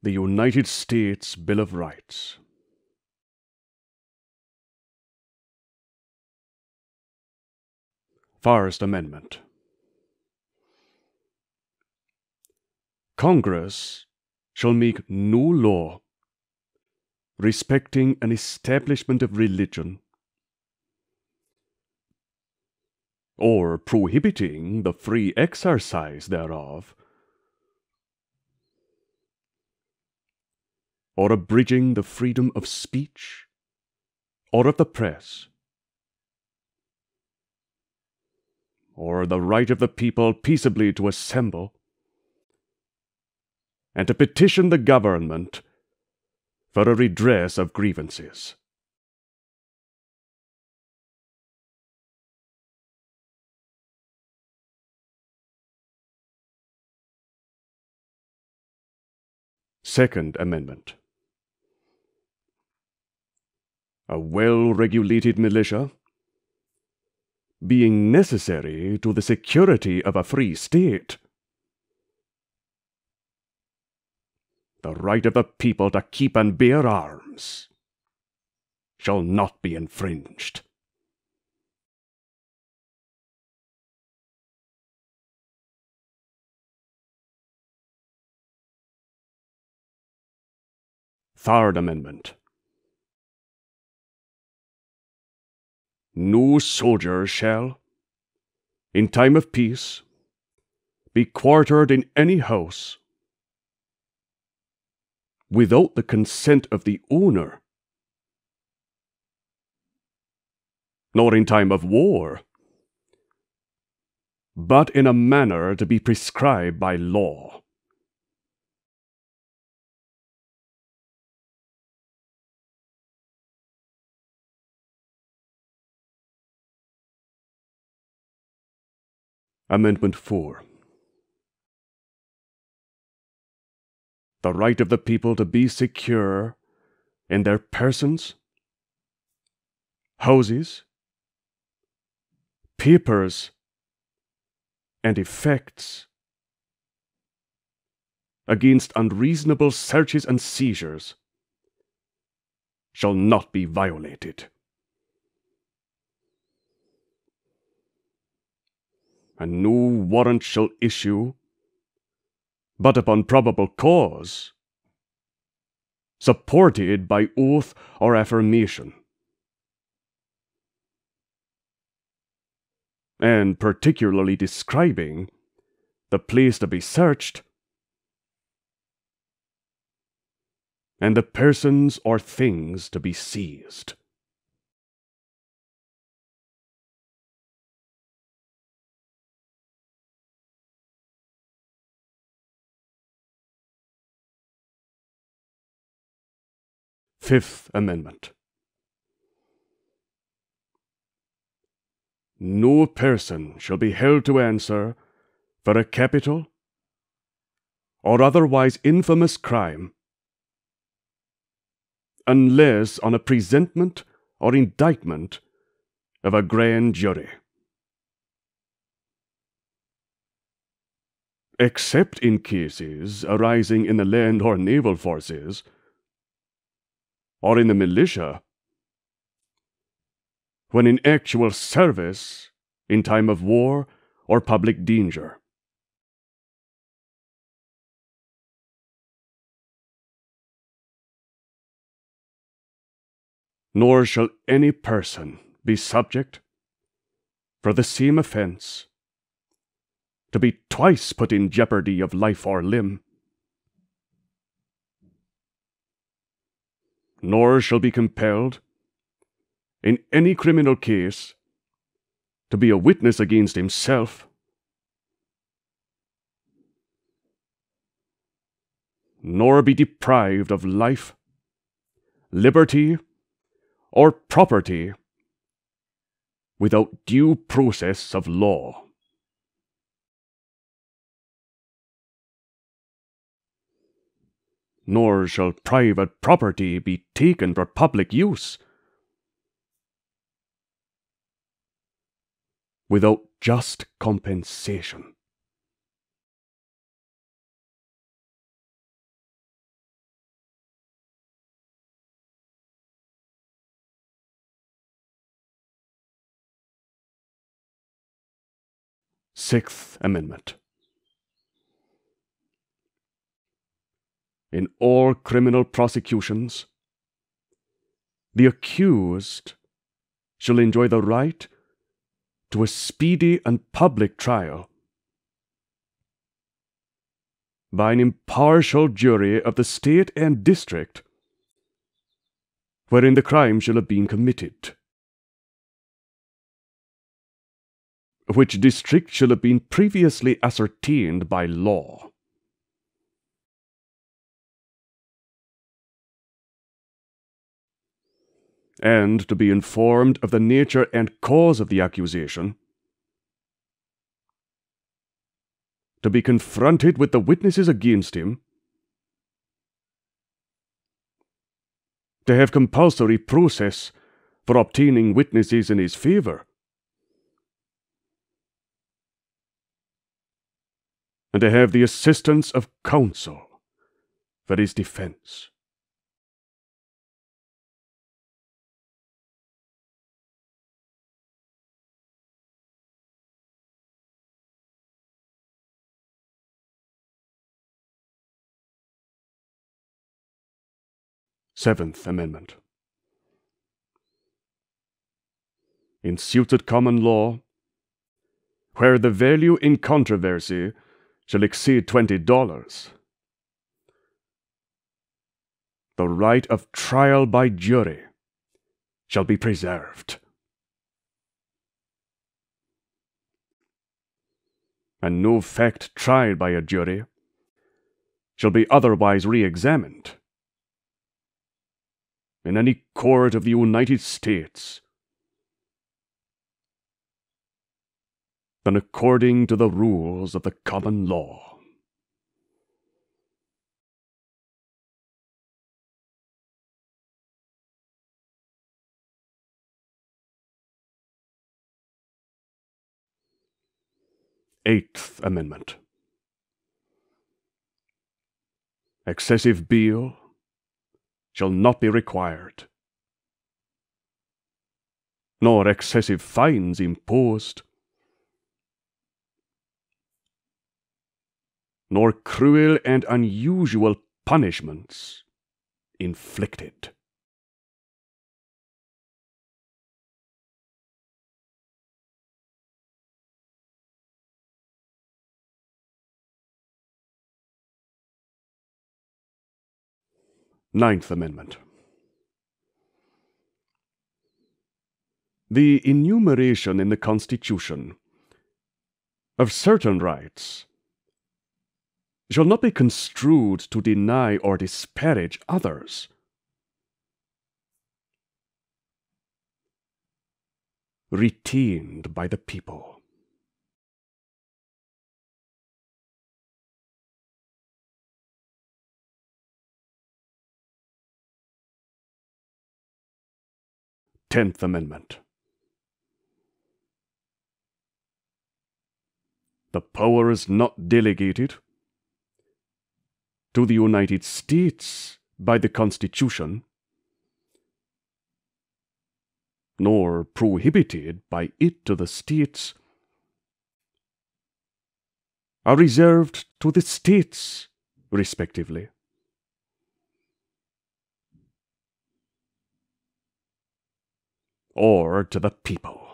The United States Bill of Rights. First Amendment. Congress shall make no law respecting an establishment of religion or prohibiting the free exercise thereof, or abridging the freedom of speech or of the press, or the right of the people peaceably to assemble and to petition the government for a redress of grievances. Second Amendment. A well regulated militia, being necessary to the security of a free state, the right of the people to keep and bear arms shall not be infringed. Third Amendment. No soldier shall, in time of peace, be quartered in any house without the consent of the owner, nor in time of war, but in a manner to be prescribed by law. Amendment 4. The right of the people to be secure in their persons, houses, papers, and effects against unreasonable searches and seizures shall not be violated. And no warrant shall issue but upon probable cause, supported by oath or affirmation, and particularly describing the place to be searched and the persons or things to be seized. Fifth Amendment. No person shall be held to answer for a capital or otherwise infamous crime unless on a presentment or indictment of a grand jury. Except in cases arising in the land or naval forces or in the militia, when in actual service in time of war or public danger. Nor shall any person be subject, for the same offense, to be twice put in jeopardy of life or limb nor shall be compelled, in any criminal case, to be a witness against himself, nor be deprived of life, liberty, or property without due process of law. nor shall private property be taken for public use. Without just compensation. Sixth Amendment. In all criminal prosecutions, the accused shall enjoy the right to a speedy and public trial by an impartial jury of the state and district wherein the crime shall have been committed. which district shall have been previously ascertained by law. And to be informed of the nature and cause of the accusation. To be confronted with the witnesses against him. To have compulsory process for obtaining witnesses in his favor and to have the assistance of counsel for his defense. Seventh Amendment. In suits at common law, where the value in controversy shall exceed twenty dollars. The right of trial by jury shall be preserved. And no fact tried by a jury shall be otherwise re examined in any court of the United States than according to the rules of the common law. Eighth Amendment. Excessive bail shall not be required, nor excessive fines imposed nor cruel and unusual punishments inflicted. Ninth Amendment. The enumeration in the Constitution of certain rights shall not be construed to deny or disparage others. Retained by the people. Tenth Amendment. The power is not delegated to the United States by the Constitution, nor prohibited by it to the states, are reserved to the states, respectively. Or to the people.